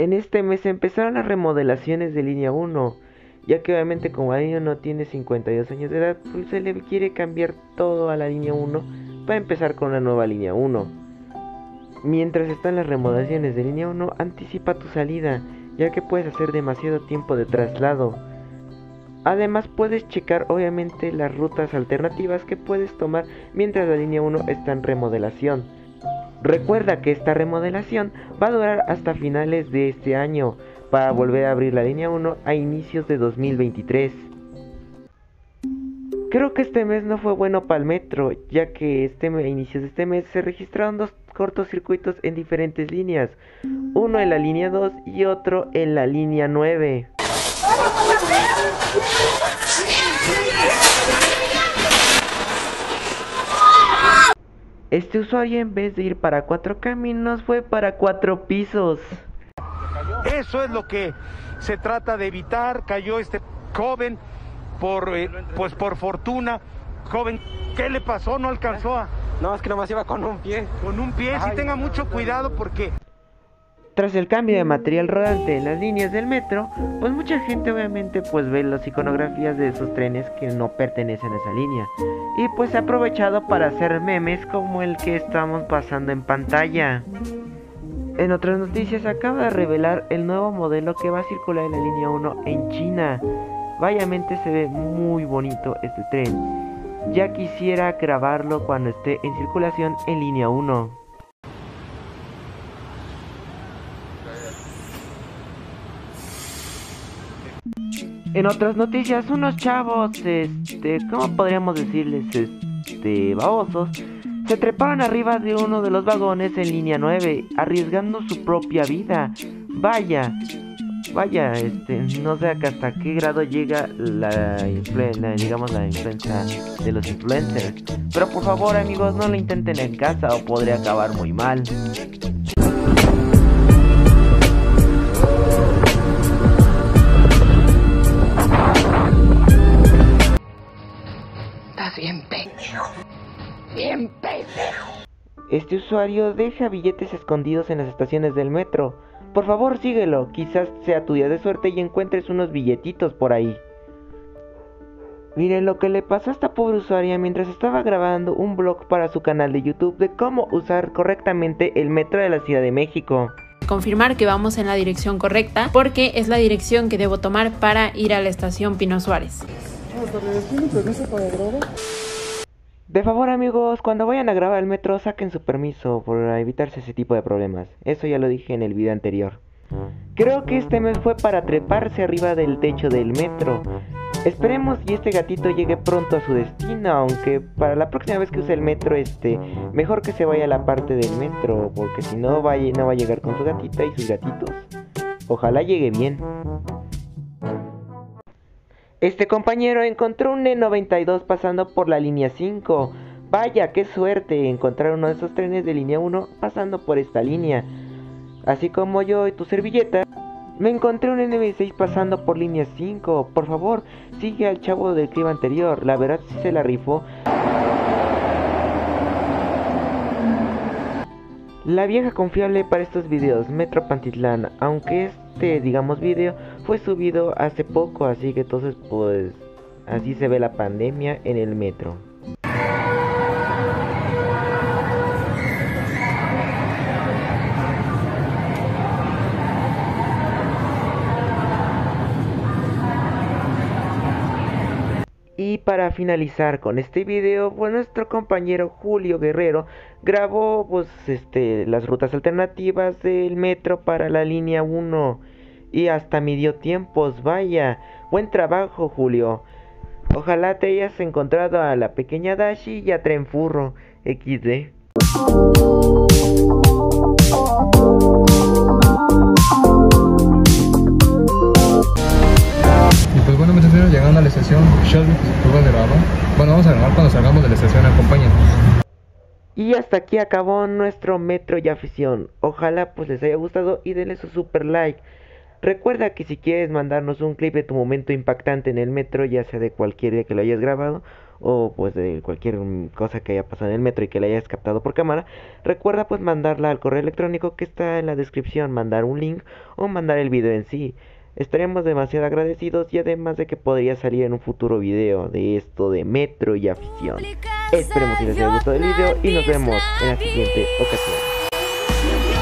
En este mes empezaron las remodelaciones de línea 1, ya que obviamente como línea 1 tiene 52 años de edad, pues se le quiere cambiar todo a la línea 1 para empezar con la nueva línea 1. Mientras están las remodelaciones de línea 1, anticipa tu salida, ya que puedes hacer demasiado tiempo de traslado. Además puedes checar obviamente las rutas alternativas que puedes tomar mientras la línea 1 está en remodelación. Recuerda que esta remodelación va a durar hasta finales de este año para volver a abrir la línea 1 a inicios de 2023. Creo que este mes no fue bueno para el metro, ya que este a inicios de este mes se registraron dos cortocircuitos en diferentes líneas, uno en la línea 2 y otro en la línea 9. Este usuario en vez de ir para cuatro caminos fue para cuatro pisos. Eso es lo que se trata de evitar. Cayó este joven por, eh, pues por fortuna. Joven, ¿qué le pasó? No alcanzó a... No, es que nomás iba con un pie. Con un pie, sí tenga mucho cuidado porque... Tras el cambio de material rodante en las líneas del metro, pues mucha gente obviamente pues ve las iconografías de esos trenes que no pertenecen a esa línea. Y pues ha aprovechado para hacer memes como el que estamos pasando en pantalla. En otras noticias acaba de revelar el nuevo modelo que va a circular en la línea 1 en China. Vayamente se ve muy bonito este tren. Ya quisiera grabarlo cuando esté en circulación en línea 1. En otras noticias, unos chavos, este, ¿cómo podríamos decirles? Este, babosos, se treparon arriba de uno de los vagones en línea 9, arriesgando su propia vida. Vaya, vaya, este, no sé hasta qué grado llega la, la, digamos, la influencia de los influencers. Pero por favor, amigos, no lo intenten en casa o podría acabar muy mal. Este usuario deja billetes escondidos en las estaciones del metro. Por favor, síguelo. Quizás sea tu día de suerte y encuentres unos billetitos por ahí. Miren lo que le pasó a esta pobre usuaria mientras estaba grabando un blog para su canal de YouTube de cómo usar correctamente el metro de la Ciudad de México. Confirmar que vamos en la dirección correcta porque es la dirección que debo tomar para ir a la estación Pino Suárez. De favor amigos, cuando vayan a grabar el metro saquen su permiso para evitarse ese tipo de problemas. Eso ya lo dije en el video anterior. Creo que este mes fue para treparse arriba del techo del metro. Esperemos y este gatito llegue pronto a su destino, aunque para la próxima vez que use el metro, este, mejor que se vaya a la parte del metro, porque si no, no va a llegar con su gatita y sus gatitos. Ojalá llegue bien. Este compañero encontró un E92 pasando por la línea 5. Vaya, qué suerte encontrar uno de esos trenes de línea 1 pasando por esta línea. Así como yo y tu servilleta, me encontré un N96 pasando por línea 5. Por favor, sigue al chavo del clima anterior. La verdad sí se la rifó. La vieja confiable para estos videos, Metro Pantitlán, aunque este, digamos, video fue subido hace poco, así que entonces, pues, así se ve la pandemia en el metro. Y para finalizar con este video, pues nuestro compañero Julio Guerrero grabó pues este las rutas alternativas del metro para la línea 1 y hasta midió tiempos, vaya, buen trabajo Julio. Ojalá te hayas encontrado a la pequeña Dashi y a Trenfurro XD. llegando a la estación Shelby, de grabar. Bueno, vamos a grabar cuando salgamos de la estación, acompáñenos. Y hasta aquí acabó nuestro Metro y afición. Ojalá pues les haya gustado y denle su super like. Recuerda que si quieres mandarnos un clip de tu momento impactante en el metro, ya sea de cualquier día que lo hayas grabado, o pues de cualquier cosa que haya pasado en el metro y que la hayas captado por cámara, recuerda pues mandarla al correo electrónico que está en la descripción, mandar un link o mandar el video en sí. Estaríamos demasiado agradecidos y además de que podría salir en un futuro video de esto de metro y afición. Esperemos que les haya gustado el video y nos vemos en la siguiente ocasión.